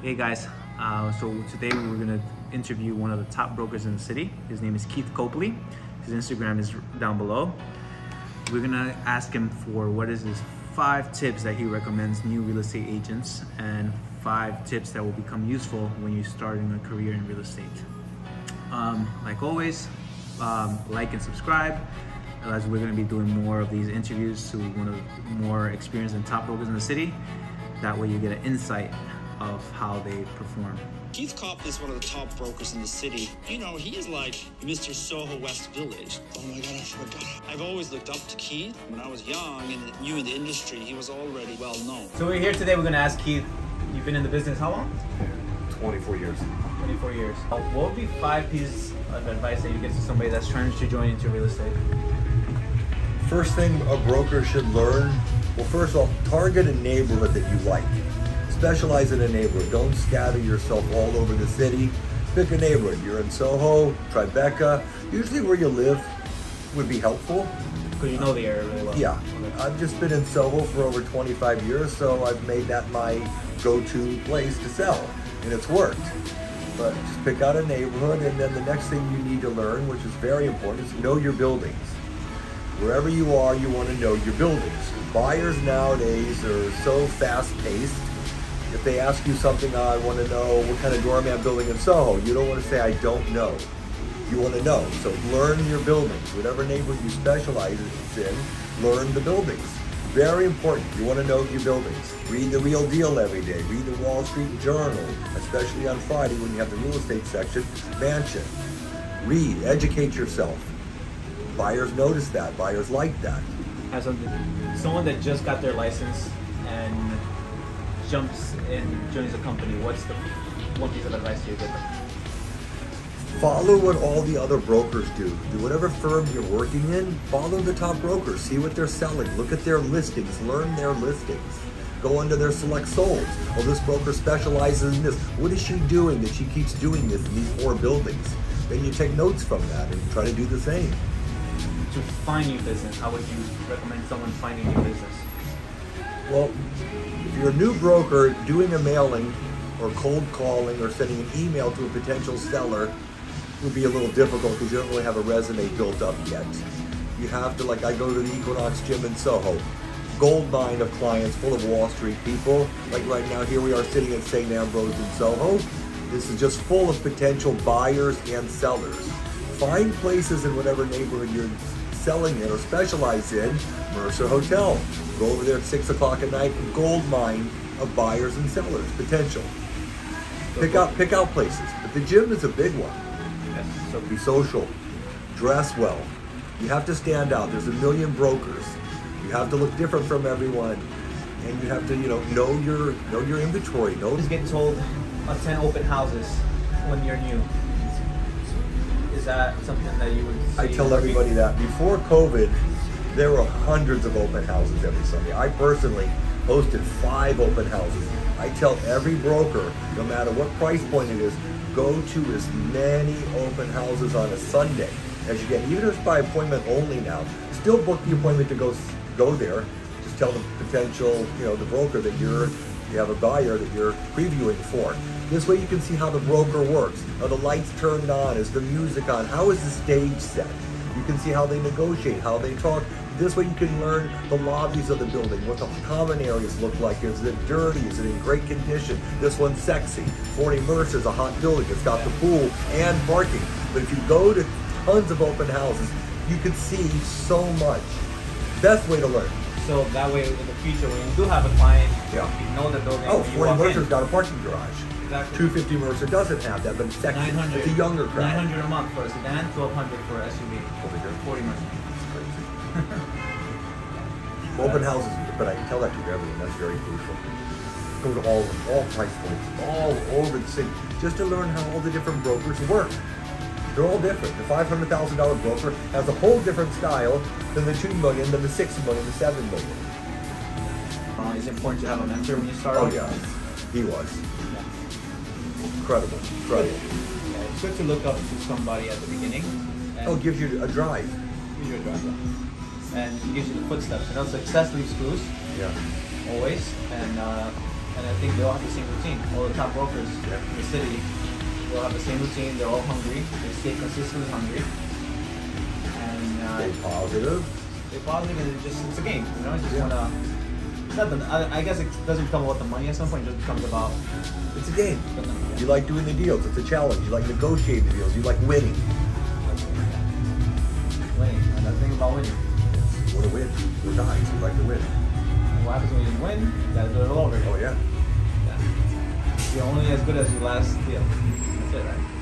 Hey guys, uh, so today we're gonna interview one of the top brokers in the city. His name is Keith Copley. His Instagram is down below. We're gonna ask him for what is his five tips that he recommends new real estate agents and five tips that will become useful when you're starting a career in real estate. Um, like always, um, like and subscribe as we're going to be doing more of these interviews to one of the more experienced and top brokers in the city. That way you get an insight of how they perform. Keith Kopp is one of the top brokers in the city. You know, he is like Mr. Soho West Village. Oh my God, I forgot. I've always looked up to Keith. When I was young and new in the industry, he was already well known. So we're here today, we're going to ask Keith, you've been in the business how long? 24 years. 24 years. Uh, What would be five pieces of advice that you give to somebody that's trying to join into real estate? First thing a broker should learn, well, first of all, target a neighborhood that you like. Specialize in a neighborhood. Don't scatter yourself all over the city. Pick a neighborhood. You're in Soho, Tribeca. Usually where you live would be helpful. Because you know the area really well. Yeah, I've just been in Soho for over 25 years, so I've made that my go-to place to sell, and it's worked. But just pick out a neighborhood, and then the next thing you need to learn, which is very important, is know your buildings. Wherever you are, you want to know your buildings. Buyers nowadays are so fast-paced. If they ask you something, oh, I want to know what kind of doorman building in Soho. You don't want to say, I don't know. You want to know. So learn your buildings. Whatever neighborhood you specialize in, learn the buildings. Very important. You want to know your buildings. Read the real deal every day. Read the Wall Street Journal, especially on Friday when you have the real estate section. Mansion. Read. Educate yourself. Buyers notice that. Buyers like that. Something, someone that just got their license and jumps and joins a company, what's the one piece of advice you give them? Follow what all the other brokers do. Do whatever firm you're working in, follow the top brokers. See what they're selling. Look at their listings. Learn their listings. Go into their select solds. Well, this broker specializes in this. What is she doing that she keeps doing this in these four buildings? Then you take notes from that and try to do the same. To find new business, how would you recommend someone finding new business? Well, a new broker, doing a mailing or cold calling or sending an email to a potential seller would be a little difficult because you don't really have a resume built up yet. You have to, like, I go to the Equinox Gym in Soho, gold mine of clients full of Wall Street people. Like right now, here we are sitting at Sant Ambroeus in Soho. This is just full of potential buyers and sellers. Find places in whatever neighborhood you're selling in or specialize in. Mercer Hotel. Go over there at 6 o'clock at night, gold mine of buyers and sellers, potential. Pick out, pick out places. But the gym is a big one. Yes. So Be social. Dress well. You have to stand out. There's a million brokers. You have to look different from everyone. And you have to, you know, know your know your inventory. Know just get told uh, attend open houses when you're new. Is that something that you would I tell everybody that before COVID, there were hundreds of open houses every Sunday. I personally hosted five open houses. I tell every broker, no matter what price point it is, go to as many open houses on a Sunday as you can. Even if it's by appointment only now, still book the appointment to go go there. Just tell the potential, you know, the broker that you're you have a buyer that you're previewing for. This way you can see how the broker works. Are the lights turned on? Is the music on? How is the stage set? You can see how they negotiate, how they talk. This way you can learn the lobbies of the building, what the common areas look like. Is it dirty? Is it in great condition? This one's sexy. 40 Mercer's a hot building. It's got the pool and parking. But if you go to tons of open houses, you can see so much. Best way to learn. So that way, in the future, when you do have a client, Yeah. you know the building. Oh, 40 walk in. Mercer's got a parking garage. Exactly. 250 Mercer doesn't have that, but it's. 900. It's a younger crowd. 900 a month for a sedan, 1200 for a SUV. Over here. 40 months. Open houses, but I can tell that to everyone. That's very crucial. Go to all of them, all price points, all over the city, just to learn how all the different brokers work. They're all different. The five hundred thousand dollar broker has a whole different style than the two million, than the six million, the seven million. Uh, it's important to have a mentor when you start. Oh yeah, he was incredible, incredible. Yeah, it's good to look up to somebody at the beginning. And Oh, it gives you a drive. gives you a driver. And it gives you the footsteps. You know, success leaves clues, Yeah. always. And uh, and I think they all have the same routine. All the top brokers Yeah. in the city, they all have the same routine. They're all hungry. They stay consistently hungry, and uh, Stay positive. they're positive, and it just it's a game. You know, you just Yeah. wanna. Not I, I guess it doesn't become about the money at some point. It just becomes about It's a game. You like doing the deals. It's a challenge. You like negotiating the deals. You like winning. winning. And the thing about winning. You want to win. We're guys. We like to win. And what happens when you win? You gotta do it all over again. Oh yeah. Yeah. You're only as good as your last deal. That's it, right?